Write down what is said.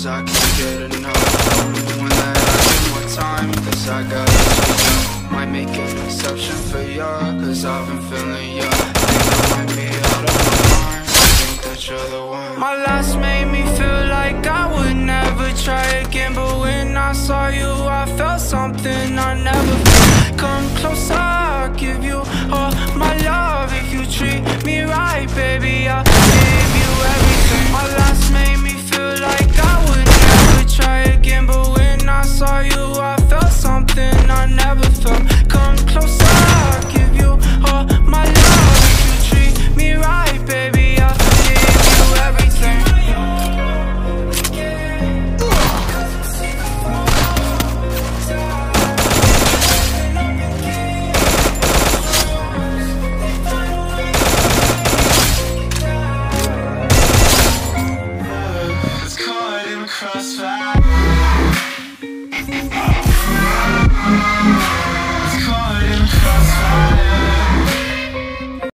'Cause I can't get enough. Doing that I more time, 'cause I got you. Might make an exception for ya, 'cause I've been feeling ya. One. My last made me feel like I would never try again, but when I saw you, I felt something I never felt. Come closer, crossfire.